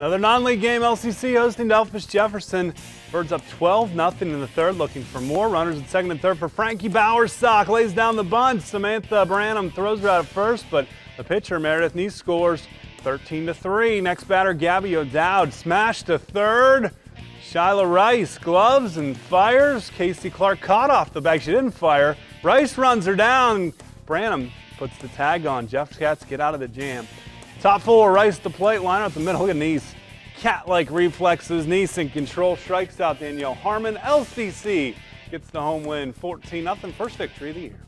Another non-league game, LCC hosting Delphos Jefferson. Birds up 12-0 in the third, looking for more. Runners in second and third for Frankie Bowersock. Lays down the bunt. Samantha Branham throws her out at first, but the pitcher, Meredith Neese, scores 13-3. Next batter, Gabby O'Dowd. Smash to third. Shyla Rice gloves and fires. Casey Clark caught off the bag. She didn't fire. Rice runs her down. Branham puts the tag on. Jeff Cats get out of the jam. Top four, Rice the plate, line up the middle. Look at Neese. Cat-like reflexes. Neese in control. Strikes out Danielle Harmon. LCC gets the home win 14-0. First victory of the year.